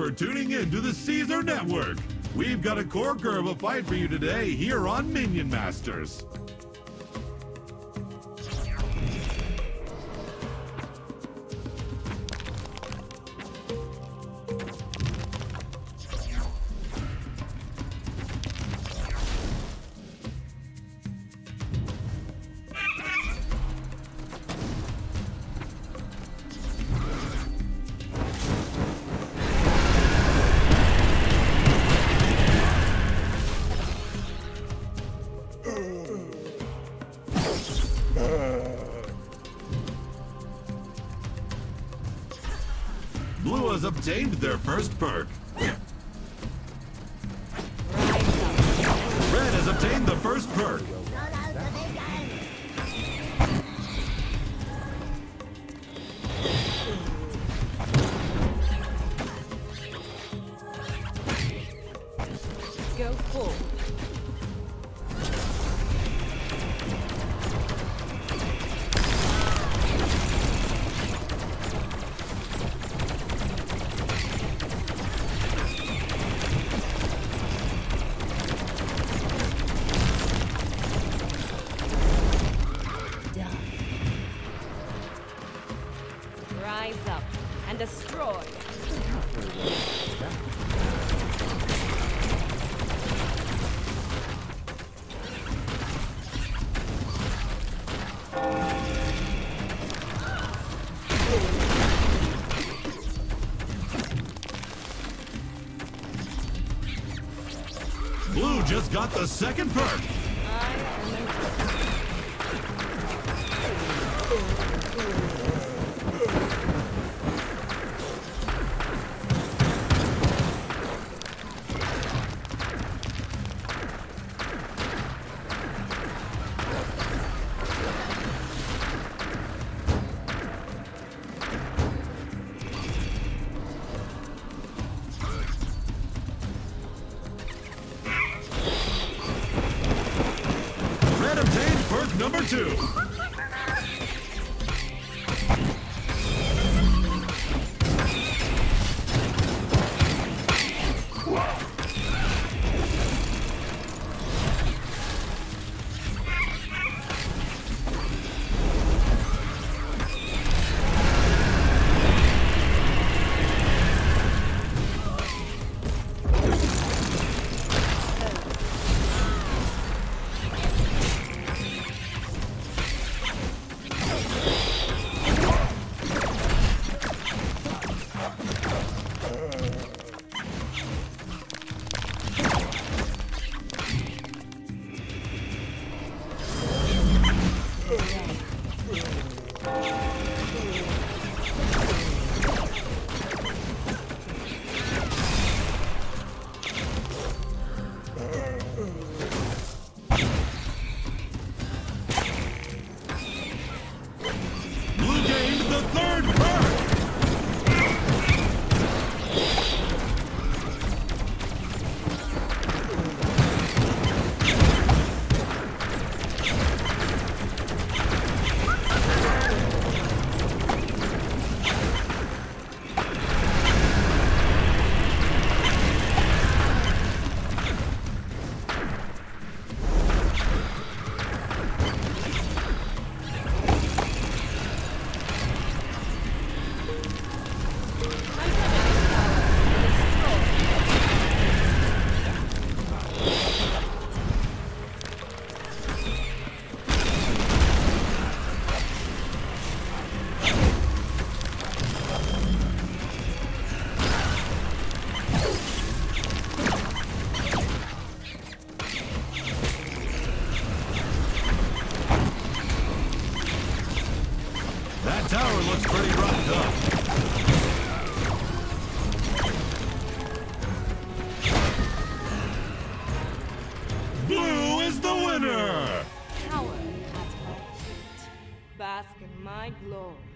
for tuning in to the Caesar Network. We've got a corker of a fight for you today here on Minion Masters. Has obtained their first perk. Red has obtained the first perk. Go full. And destroy. Blue just got the second perk. Red obtained perk number two. That tower looks pretty roughed up. Blue is the winner! At my feet. Bask in my glory.